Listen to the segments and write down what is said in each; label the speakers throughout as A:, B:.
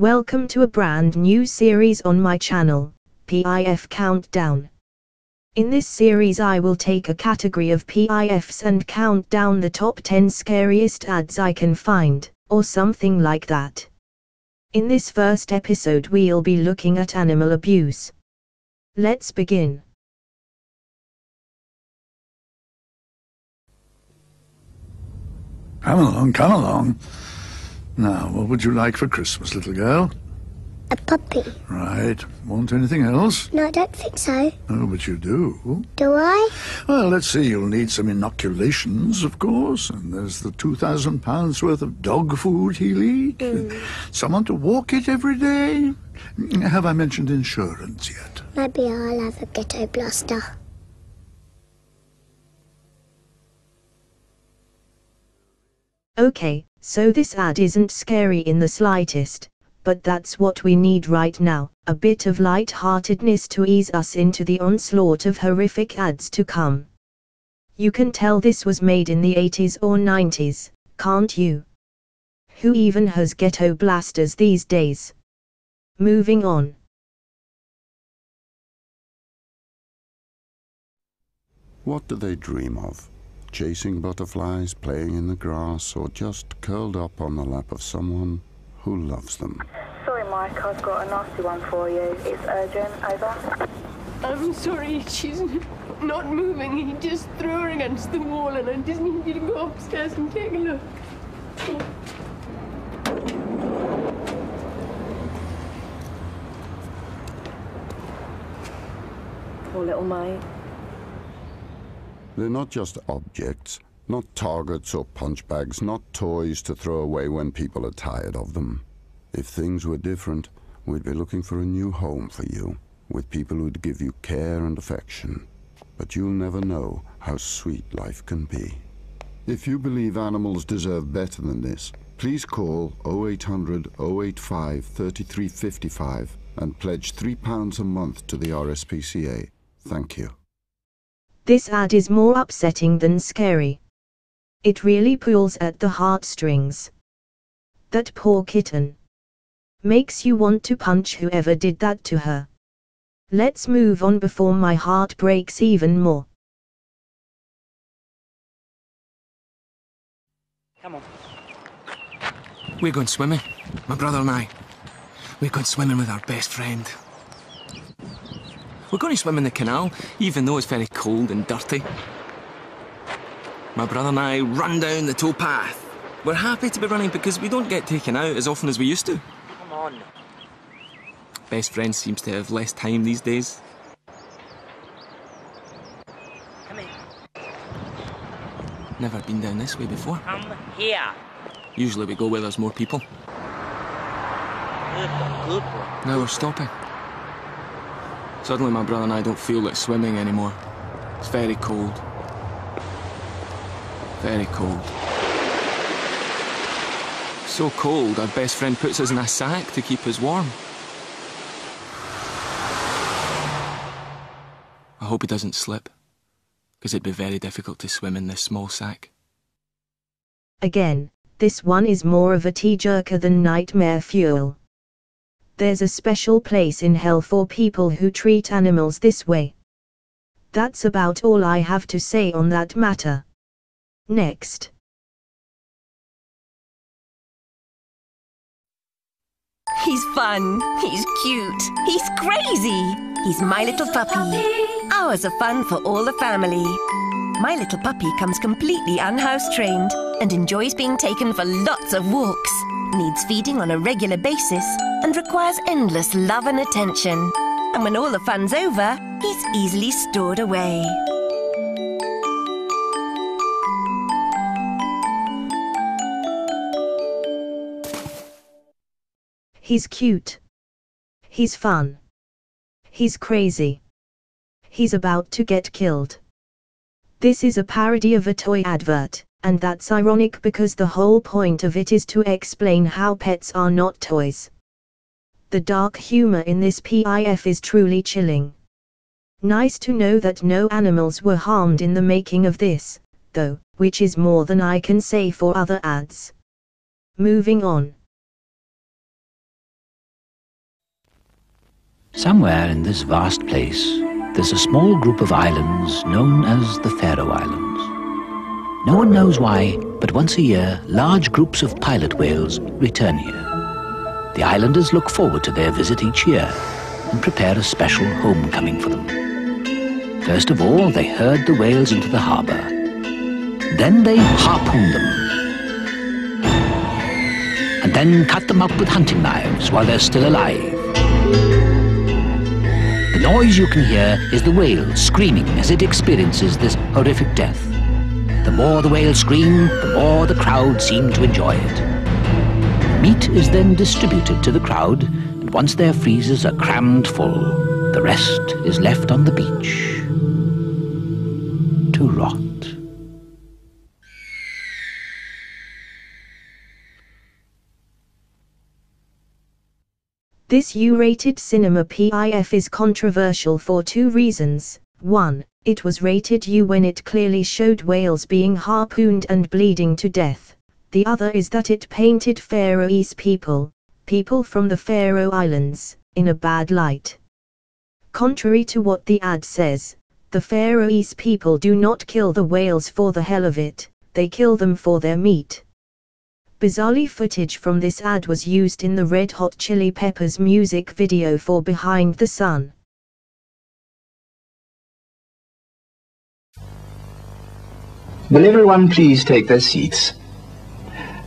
A: Welcome to a brand new series on my channel, PIF Countdown. In this series I will take a category of PIFs and count down the top 10 scariest ads I can find, or something like that. In this first episode we'll be looking at animal abuse. Let's begin.
B: Come along, come along. Now, what would you like for Christmas, little girl?
C: A puppy.
B: Right. Want anything else?
C: No, I don't think so.
B: Oh, but you do.
C: Do I?
B: Well, let's see. You'll need some inoculations, of course, and there's the two thousand pounds worth of dog food he'll eat. Mm. Someone to walk it every day. Have I mentioned insurance yet?
C: Maybe I'll have a ghetto blaster.
A: Okay, so this ad isn't scary in the slightest, but that's what we need right now, a bit of light-heartedness to ease us into the onslaught of horrific ads to come. You can tell this was made in the 80s or 90s, can't you? Who even has ghetto blasters these days? Moving on.
D: What do they dream of? Chasing butterflies, playing in the grass, or just curled up on the lap of someone who loves them?
E: Sorry, Mike, I've got a nasty one for you. It's urgent. Over.
F: I'm sorry, she's not moving. He just threw her against the wall, and I just need you to go upstairs and take a look.
E: Poor little mate.
D: They're not just objects, not targets or punch bags, not toys to throw away when people are tired of them. If things were different, we'd be looking for a new home for you, with people who'd give you care and affection. But you'll never know how sweet life can be. If you believe animals deserve better than this, please call 0800 085 3355 and pledge £3 a month to the RSPCA. Thank you.
A: This ad is more upsetting than scary. It really pulls at the heartstrings. That poor kitten. Makes you want to punch whoever did that to her. Let's move on before my heart breaks even more.
G: Come on.
H: We're going swimming, my brother and I. We're going swimming with our best friend. We're going to swim in the canal, even though it's very cold and dirty. My brother and I run down the towpath. We're happy to be running because we don't get taken out as often as we used to.
G: Come on.
H: Best friend seems to have less time these days.
G: Come here.
H: Never been down this way before.
G: Come here.
H: Usually we go where there's more people.
G: Good. Good.
H: Now we're stopping. Suddenly my brother and I don't feel like swimming anymore. It's very cold. Very cold. So cold, our best friend puts us in a sack to keep us warm. I hope he doesn't slip, because it'd be very difficult to swim in this small sack.
A: Again, this one is more of a tearjerker than nightmare fuel. There's a special place in hell for people who treat animals this way. That's about all I have to say on that matter. Next.
I: He's fun. He's cute. He's crazy. He's my little puppy. Hours of fun for all the family. My little puppy comes completely unhouse trained and enjoys being taken for lots of walks, needs feeding on a regular basis, and requires endless love and attention. And when all the fun's over, he's easily stored away.
A: He's cute. He's fun. He's crazy. He's about to get killed. This is a parody of a toy advert, and that's ironic because the whole point of it is to explain how pets are not toys. The dark humor in this PIF is truly chilling. Nice to know that no animals were harmed in the making of this, though, which is more than I can say for other ads. Moving on.
J: Somewhere in this vast place, there's a small group of islands known as the Faroe Islands. No one knows why, but once a year, large groups of pilot whales return here. The islanders look forward to their visit each year and prepare a special homecoming for them. First of all, they herd the whales into the harbour. Then they harpoon them. And then cut them up with hunting knives while they're still alive. The noise you can hear is the whale screaming as it experiences this horrific death. The more the whale scream, the more the crowd seem to enjoy it. Meat is then distributed to the crowd, and once their freezers are crammed full, the rest is left on the beach
A: This U-rated cinema PIF is controversial for two reasons. One, it was rated U when it clearly showed whales being harpooned and bleeding to death. The other is that it painted Faroese people, people from the Faroe Islands, in a bad light. Contrary to what the ad says, the Faroese people do not kill the whales for the hell of it, they kill them for their meat. Bizarrely footage from this ad was used in the Red Hot Chili Peppers music video for Behind the Sun.
K: Will everyone please take their seats?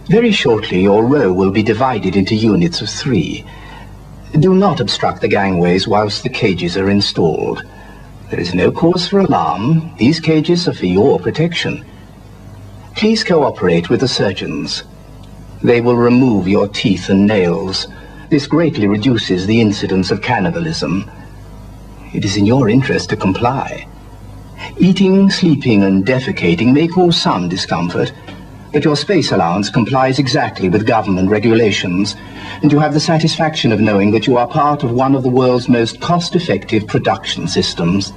K: Very shortly, your row will be divided into units of three. Do not obstruct the gangways whilst the cages are installed. There is no cause for alarm. These cages are for your protection. Please cooperate with the surgeons. They will remove your teeth and nails. This greatly reduces the incidence of cannibalism. It is in your interest to comply. Eating, sleeping, and defecating may cause some discomfort, but your space allowance complies exactly with government regulations, and you have the satisfaction of knowing that you are part of one of the world's most cost-effective production systems.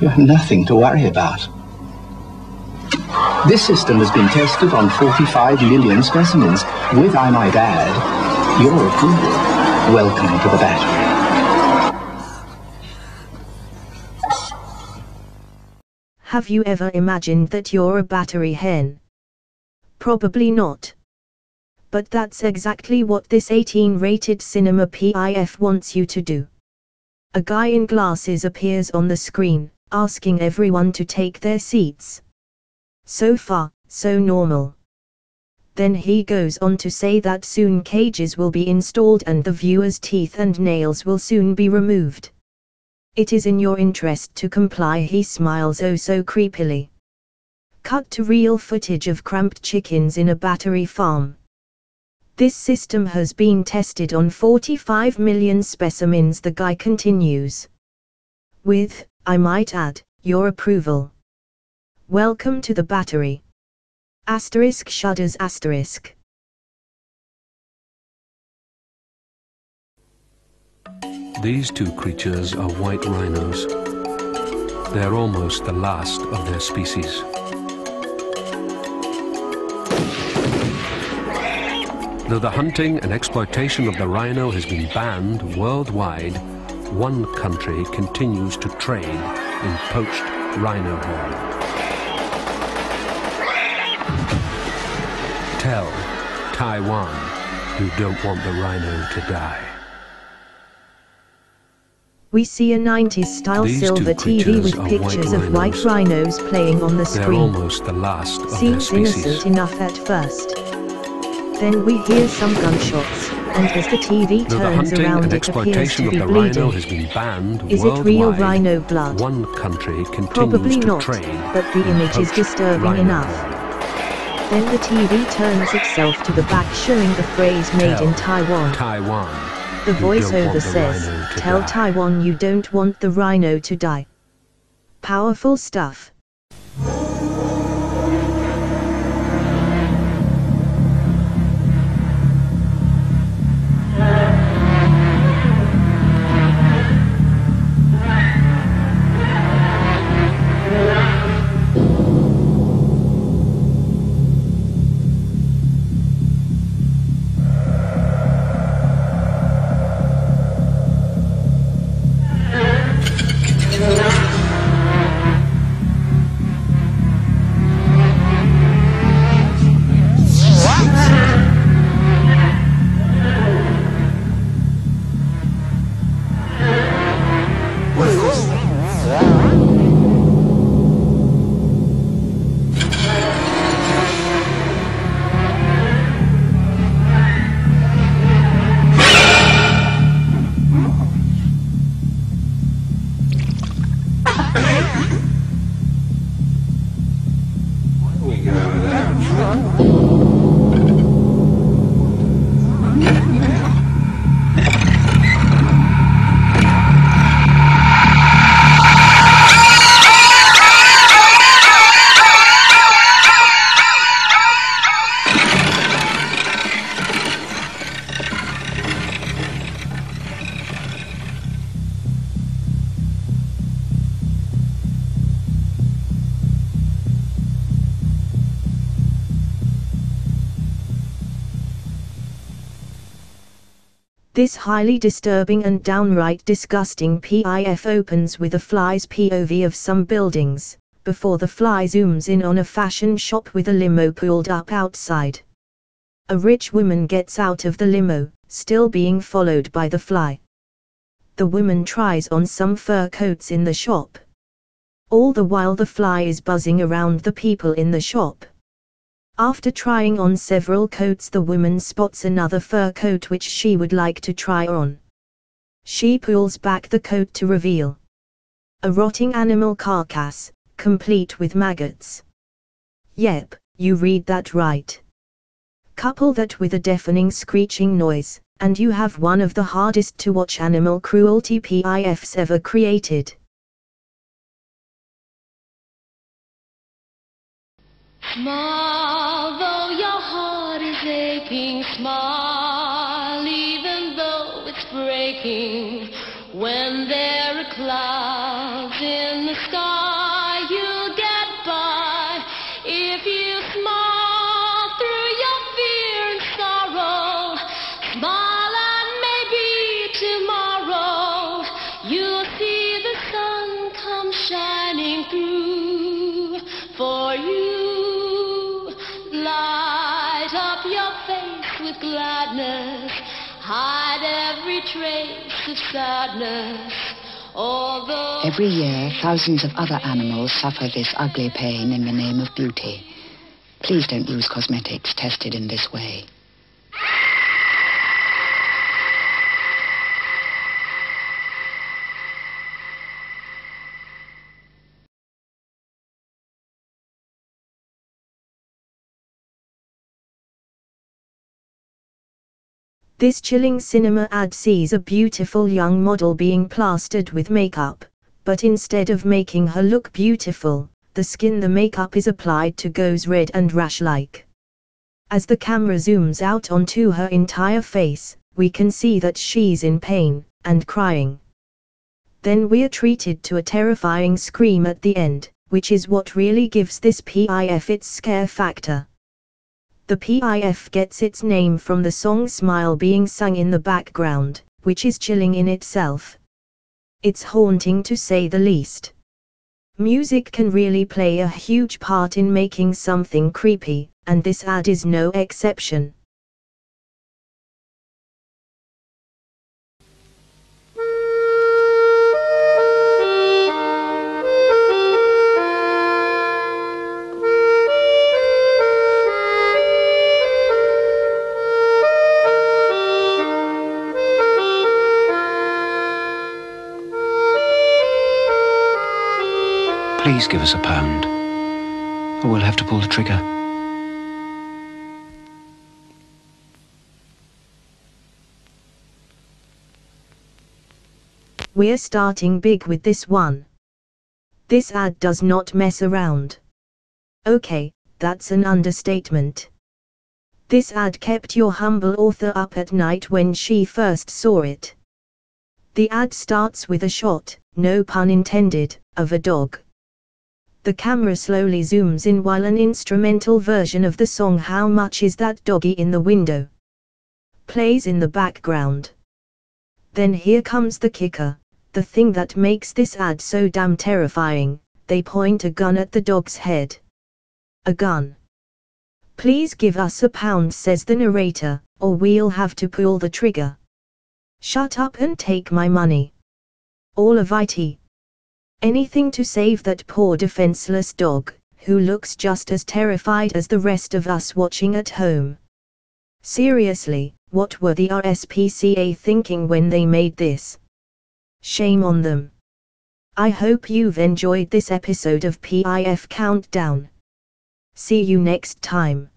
K: You have nothing to worry about. This system has been tested on 45 million specimens, with, I might add, your approval. Welcome to the battery.
A: Have you ever imagined that you're a battery hen? Probably not. But that's exactly what this 18 rated cinema PIF wants you to do. A guy in glasses appears on the screen, asking everyone to take their seats. So far, so normal. Then he goes on to say that soon cages will be installed and the viewer's teeth and nails will soon be removed. It is in your interest to comply, he smiles oh so creepily. Cut to real footage of cramped chickens in a battery farm. This system has been tested on 45 million specimens, the guy continues. With, I might add, your approval. Welcome to the battery. Asterisk shudders asterisk.
L: These two creatures are white rhinos. They're almost the last of their species. Though the hunting and exploitation of the rhino has been banned worldwide, one country continues to trade in poached rhino horn. Tell Taiwan you don't want the rhino to die.
A: We see a 90s style
L: These
A: silver TV with pictures
L: white
A: of white rhinos playing on the
L: They're
A: screen.
L: almost the last
A: Seems
L: species.
A: innocent enough at first. Then we hear some gunshots, and as the TV
L: Though the
A: turns
L: hunting
A: around
L: and
A: it appears
L: exploitation
A: to
L: of
A: be
L: the rhino
A: bleeding.
L: has been banned
A: Is it real rhino blood?
L: One country continues
A: Probably
L: to
A: not,
L: trade
A: but the image is disturbing
L: rhino
A: enough. Then the TV turns itself to the back showing the phrase made in Taiwan.
L: Taiwan.
A: The
L: you don't want
A: voiceover says, Tell
L: die."
A: Taiwan you don't want the rhino to die. Powerful stuff. This highly disturbing and downright disgusting PIF opens with a fly's POV of some buildings, before the fly zooms in on a fashion shop with a limo pulled up outside. A rich woman gets out of the limo, still being followed by the fly. The woman tries on some fur coats in the shop. All the while the fly is buzzing around the people in the shop. After trying on several coats the woman spots another fur coat which she would like to try on. She pulls back the coat to reveal a rotting animal carcass, complete with maggots. Yep, you read that right. Couple that with a deafening screeching noise, and you have one of the hardest to watch animal cruelty PIFs ever created.
F: Smile, though your heart is aching, smile, even though it's breaking. When there are clouds in the sky,
M: every year, thousands of other animals suffer this ugly pain in the name of beauty. Please don't use cosmetics tested in this way.
A: This chilling cinema ad sees a beautiful young model being plastered with makeup, but instead of making her look beautiful, the skin the makeup is applied to goes red and rash-like. As the camera zooms out onto her entire face, we can see that she's in pain, and crying. Then we're treated to a terrifying scream at the end, which is what really gives this PIF its scare factor. The PIF gets its name from the song Smile being sung in the background, which is chilling in itself. It's haunting to say the least. Music can really play a huge part in making something creepy, and this ad is no exception.
J: Please give us a pound, or we'll have to pull the trigger.
A: We're starting big with this one. This ad does not mess around. Okay, that's an understatement. This ad kept your humble author up at night when she first saw it. The ad starts with a shot, no pun intended, of a dog. The camera slowly zooms in while an instrumental version of the song How Much Is That Doggy in the Window plays in the background. Then here comes the kicker, the thing that makes this ad so damn terrifying, they point a gun at the dog's head. A gun. Please give us a pound says the narrator, or we'll have to pull the trigger. Shut up and take my money. All of it. Anything to save that poor defenseless dog, who looks just as terrified as the rest of us watching at home. Seriously, what were the RSPCA thinking when they made this? Shame on them. I hope you've enjoyed this episode of PIF Countdown. See you next time.